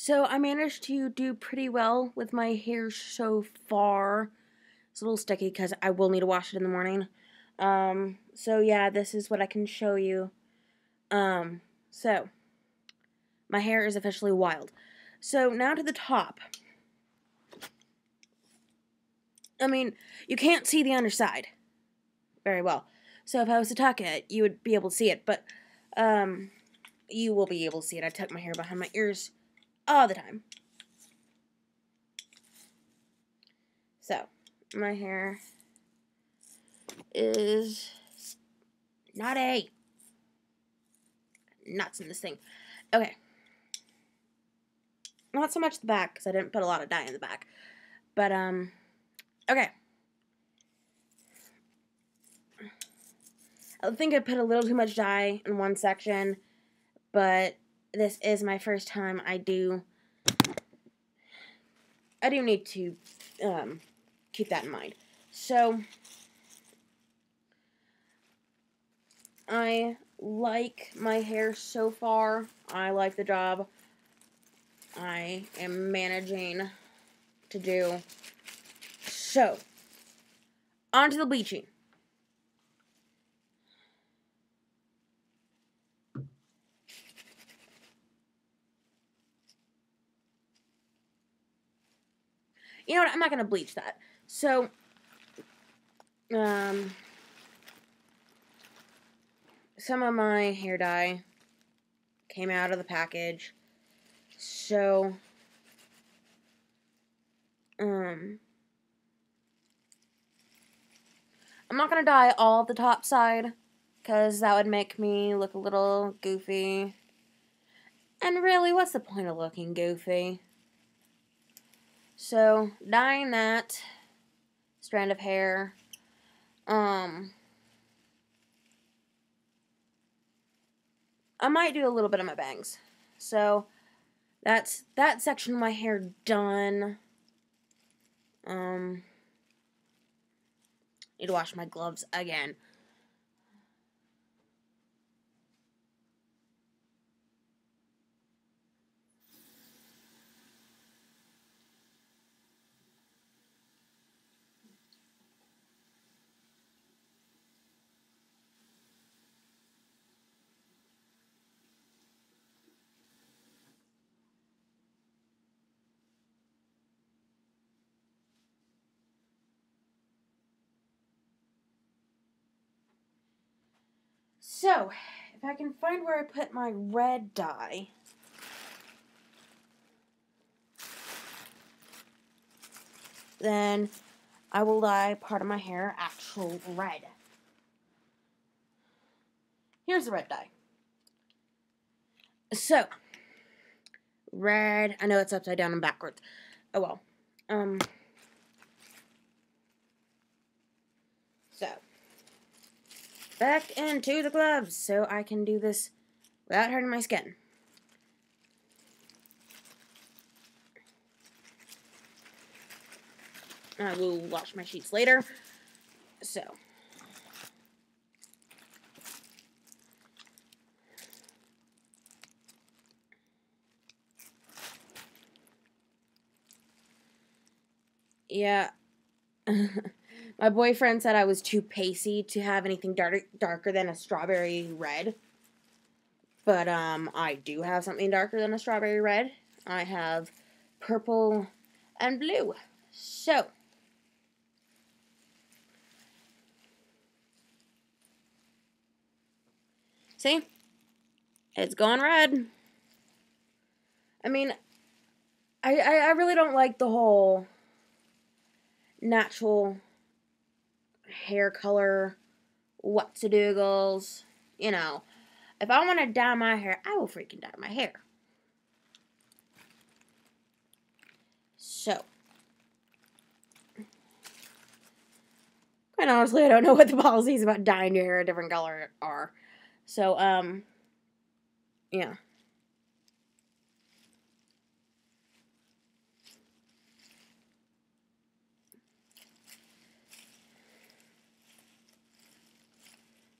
So I managed to do pretty well with my hair so far. It's a little sticky because I will need to wash it in the morning. Um, so yeah, this is what I can show you. Um, so my hair is officially wild. So now to the top. I mean, you can't see the underside very well. So if I was to tuck it, you would be able to see it, but um, you will be able to see it. I tuck my hair behind my ears all the time. So, my hair is not a nuts in this thing. Okay. Not so much the back, because I didn't put a lot of dye in the back. But, um, okay. I think I put a little too much dye in one section, but this is my first time. I do, I do need to um, keep that in mind. So, I like my hair so far. I like the job I am managing to do. So, on to the bleaching. You know what? I'm not going to bleach that. So, um, some of my hair dye came out of the package. So, um, I'm not going to dye all the top side because that would make me look a little goofy. And really, what's the point of looking goofy? So, dyeing that strand of hair, um, I might do a little bit of my bangs. So, that's that section of my hair done. Um, need to wash my gloves again. So, if I can find where I put my red dye. Then I will dye part of my hair actual red. Here's the red dye. So, red. I know it's upside down and backwards. Oh well. Um. So, back into the gloves so I can do this without hurting my skin. I will wash my sheets later. So. Yeah. My boyfriend said I was too pacey to have anything dark, darker than a strawberry red. But um, I do have something darker than a strawberry red. I have purple and blue. So, see? It's gone red. I mean, I, I, I really don't like the whole natural hair color, what to doogles. You know, if I want to dye my hair, I will freaking dye my hair. So, quite honestly, I don't know what the policies about dyeing your hair a different color are. So, um, yeah.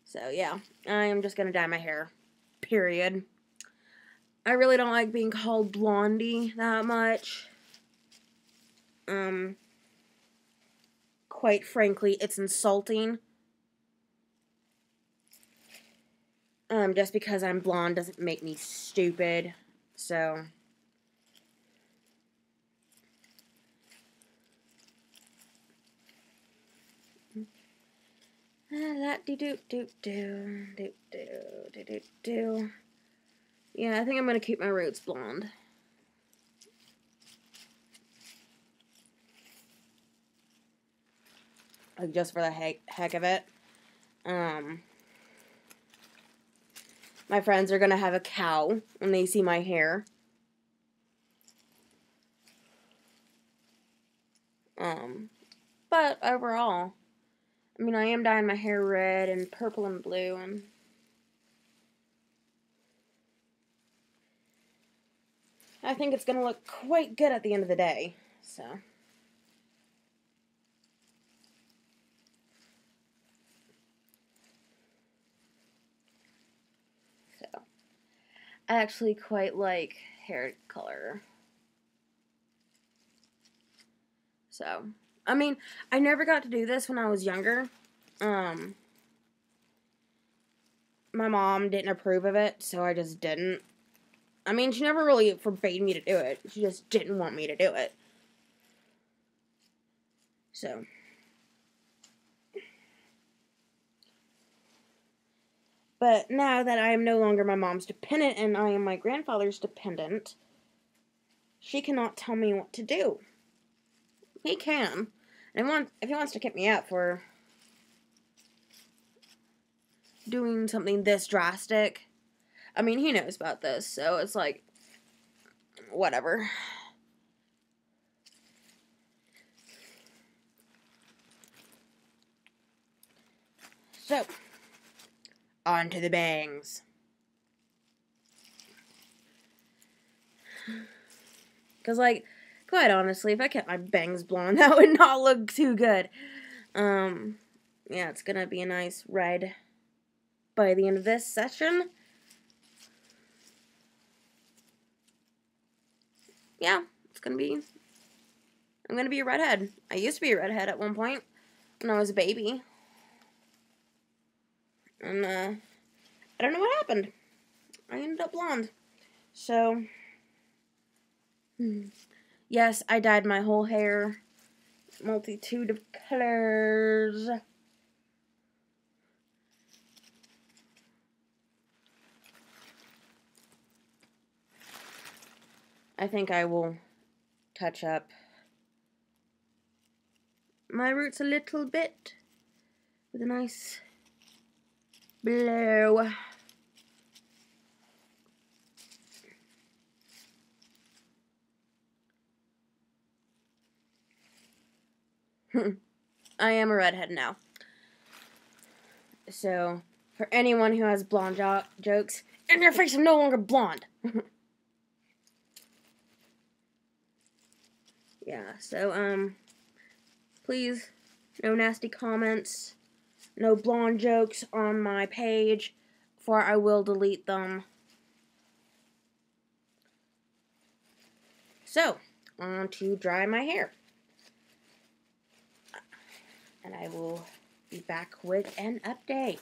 So, yeah, I am just going to dye my hair. Period. I really don't like being called Blondie that much. Um, quite frankly, it's insulting. Um, just because I'm blonde doesn't make me stupid. So. That do do do do do do do do. Yeah, I think I'm gonna keep my roots blonde. Like just for the heck, heck of it. Um, my friends are gonna have a cow when they see my hair. Um, but overall, I mean, I am dyeing my hair red and purple and blue and I think it's going to look quite good at the end of the day. So. So. I actually quite like hair color. So. I mean, I never got to do this when I was younger. Um, my mom didn't approve of it, so I just didn't. I mean, she never really forbade me to do it. She just didn't want me to do it. So. But now that I am no longer my mom's dependent and I am my grandfather's dependent, she cannot tell me what to do. He can. And if he wants to kick me out for doing something this drastic, I mean, he knows about this, so it's like, whatever. So, on to the bangs. Because, like, quite honestly, if I kept my bangs blonde, that would not look too good. Um, yeah, it's gonna be a nice red by the end of this session. Yeah, it's gonna be, I'm gonna be a redhead. I used to be a redhead at one point when I was a baby. And, uh, I don't know what happened. I ended up blonde. So, hmm. Yes, I dyed my whole hair. Multitude of colors. I think I will touch up my roots a little bit with a nice blue. I am a redhead now. So, for anyone who has blonde jo jokes, and your face is no longer blonde. yeah, so, um, please, no nasty comments, no blonde jokes on my page, for I will delete them. So, on to dry my hair and I will be back with an update.